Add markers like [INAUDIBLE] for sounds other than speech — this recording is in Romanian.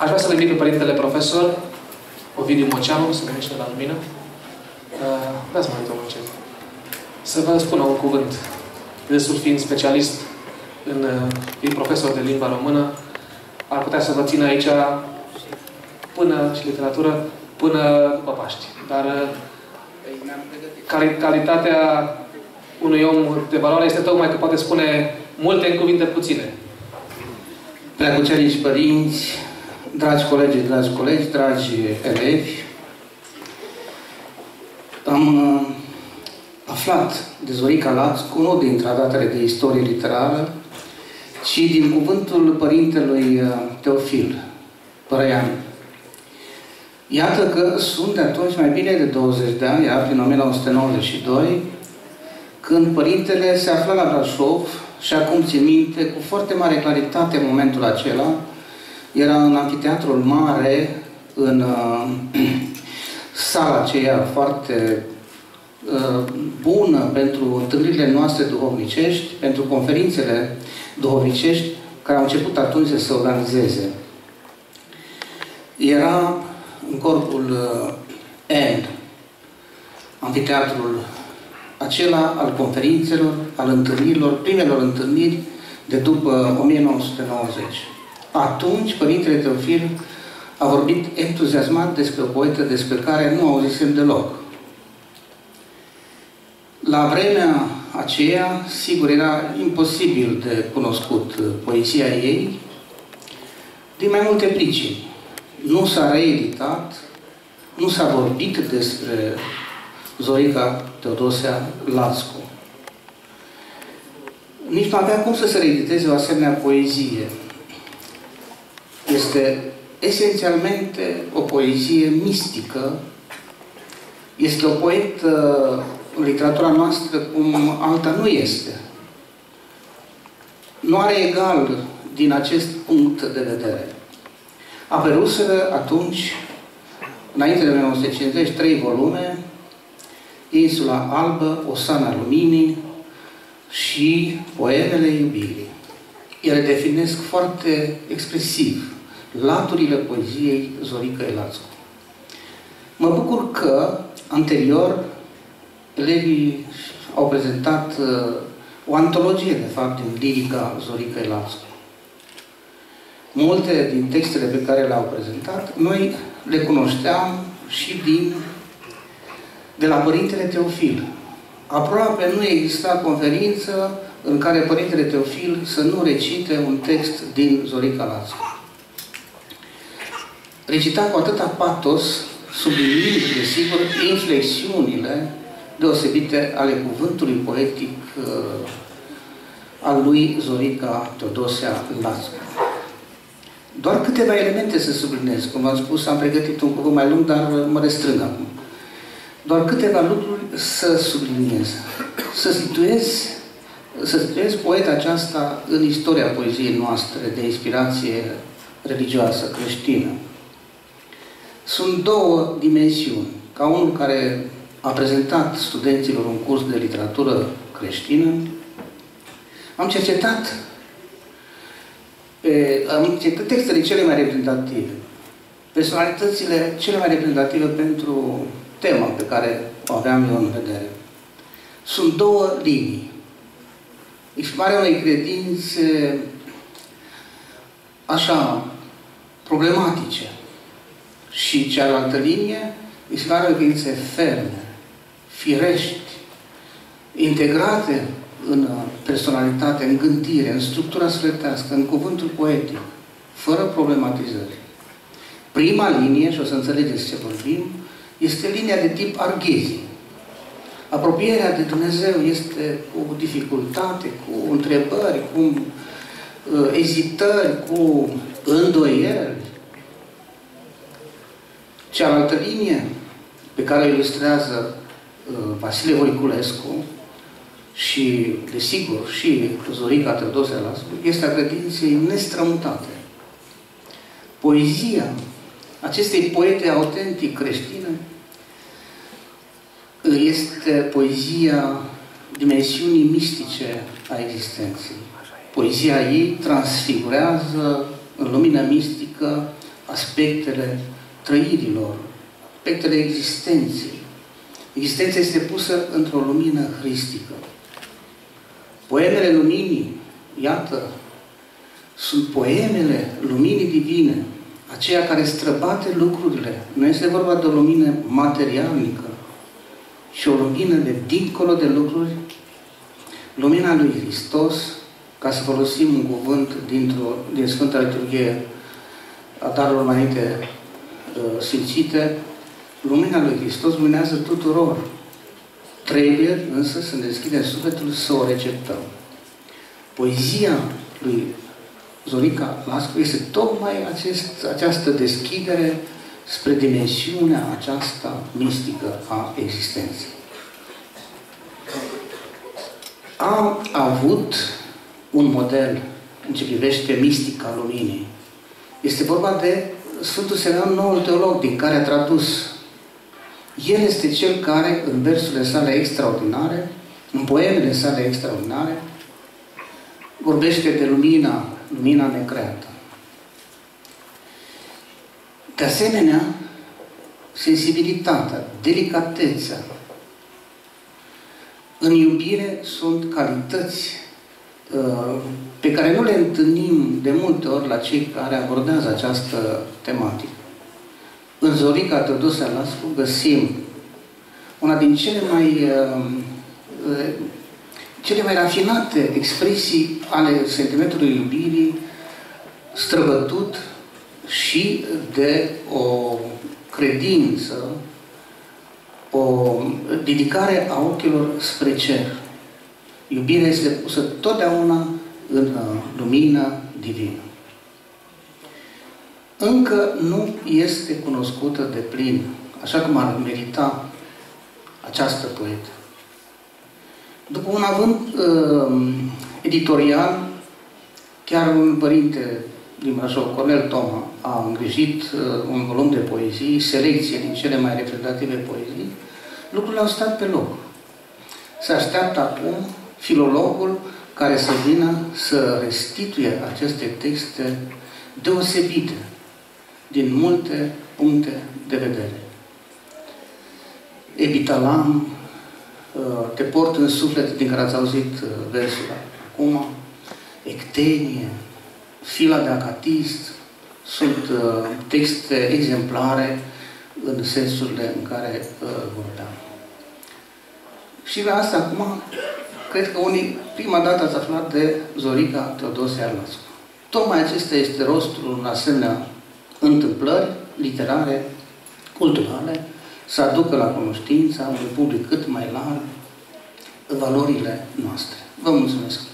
Aș vrea să-l invit pe Părintele Profesor Ovidiu Moceanu să veniți la lumină. Uh, dați mai domnul ce. Să vă spun un cuvânt. Dânsul fiind specialist în, uh, e profesor de limba română, ar putea să vă țină aici până și literatură, până după Paști. Dar uh, calitatea unui om de valoare este tocmai că poate spune multe în cuvinte puține. Preacuceriți părinți, dragi colegi, dragi colegi, dragi elevi, am uh, aflat de Zorica Lațcu, nu din tratatele de istorie literară, ci din cuvântul părintelui uh, Teofil Părăian. Iată că sunt de atunci mai bine de 20 de ani, iar prin 1992, când părintele se afla la Brașov și acum țin minte cu foarte mare claritate în momentul acela, era în anfiteatrul mare, în uh, [CLEARS THROAT] sala aceea foarte uh, bună pentru întâlnirile noastre duhovnicești, pentru conferințele duhovnicești care au început atunci să se organizeze. Era în corpul uh, N, anfiteatrul acela al conferințelor, al întâlnirilor, primelor întâlniri de după 1990. Atunci, Părintele Teofil a vorbit entuziasmat despre o poetă despre care nu auzisem deloc. La vremea aceea, sigur, era imposibil de cunoscut poezia ei, din mai multe pricini. Nu s-a reeditat, nu s-a vorbit despre Zoica Teodosia Lascu. Nici nu avea cum să se reediteze o asemenea poezie. Este esențialmente o poezie mistică. Este o poetă în literatura noastră cum alta nu este. Nu are egal din acest punct de vedere. Apăruseră atunci, înainte de 1950, trei volume, Insula Albă, Osana Luminii și Poemele Iubirii. Ele definesc foarte expresiv laturile poeziei Zorică Elațcu. Mă bucur că, anterior, elevii au prezentat uh, o antologie, de fapt, din lirica Zorică Elațcu. Multe din textele pe care le-au prezentat, noi le cunoșteam și din, de la Părintele Teofil. Aproape nu exista conferință în care Părintele Teofil să nu recite un text din Zorica Lascu recita cu atâta patos, subliniind, desigur, inflexiunile deosebite ale cuvântului poetic uh, al lui Zorica Teodosia Lascu. Doar câteva elemente să subliniez. Cum v-am spus, am pregătit un cuvânt mai lung, dar mă restrâng acum. Doar câteva lucruri să subliniez. Să situez, să situez poeta aceasta în istoria poeziei noastre de inspirație religioasă creștină. Sunt două dimensiuni. Ca unul care a prezentat studenților un curs de literatură creștină, am cercetat, pe, am cercetat textele cele mai reprezentative, personalitățile cele mai reprezentative pentru tema pe care o aveam eu în vedere. Sunt două linii. Exprimarea unei credințe așa problematice, și cealaltă linie, Islamul credințe ferme, firești, integrate în personalitate, în gândire, în structura sfletească, în cuvântul poetic, fără problematizări. Prima linie, și o să înțelegeți ce vorbim, este linia de tip arghezi. Apropierea de Dumnezeu este cu dificultate, cu întrebări, cu uh, ezitări, cu îndoieli, Cealaltă linie pe care o ilustrează uh, Vasile Voiculescu și, desigur, și Zorica Teodose Lascu, este a credinței nestrămutate. Poezia acestei poete autentic creștine este poezia dimensiunii mistice a existenței. Poezia ei transfigurează în lumină mistică aspectele trăirilor, aspectele existenței. Existența este pusă într-o lumină hristică. Poemele luminii, iată, sunt poemele luminii divine, aceea care străbate lucrurile. Nu este vorba de o lumină materialnică, ci o lumină de dincolo de lucruri, lumina lui Hristos, ca să folosim un cuvânt dintr-o, din Sfânta Liturghie a darurilor mai înainte uh, simțite, lumina lui Hristos luminează tuturor. Trebuie însă să ne deschidem sufletul să o receptăm. Poezia lui Zorica Lascu este tocmai acest, această deschidere spre dimensiunea aceasta mistică a existenței. Am avut un model în ce privește mistica luminii. Este vorba de Sfântul Simeon, noul teolog, din care a tradus. El este cel care, în versurile sale extraordinare, în poemele sale extraordinare, vorbește de lumina, lumina necreată. De asemenea, sensibilitatea, delicatețea, în iubire sunt calități uh, pe care nu le întâlnim de multe ori la cei care abordează această tematică. În Zorica Teodosia Lascu găsim una din cele mai, uh, uh, cele mai rafinate expresii ale sentimentului iubirii străbătut și de o credință, o dedicare a ochilor spre cer. Iubirea este pusă totdeauna în uh, lumină divină. Încă nu este cunoscută de plin, așa cum ar merita această poetă. După un avânt uh, editorial, chiar un părinte din Brașov, Cornel Toma, a îngrijit uh, un volum de poezii, selecție din cele mai reprezentative poezii, lucrurile au stat pe loc. Se așteaptă acum filologul care să vină să restituie aceste texte deosebite din multe puncte de vedere. Ebitalam, uh, te port în suflet din care ați auzit uh, versul acum, Ectenie, fila de acatist, sunt uh, texte exemplare în sensurile în care uh, vorbeam. Și la asta acum, cred că unii prima dată ați aflat de Zorica Teodosie Arnascu. Tocmai acesta este rostul în asemenea întâmplări literare, culturale, să aducă la cunoștința unui public cât mai larg valorile noastre. Vă mulțumesc!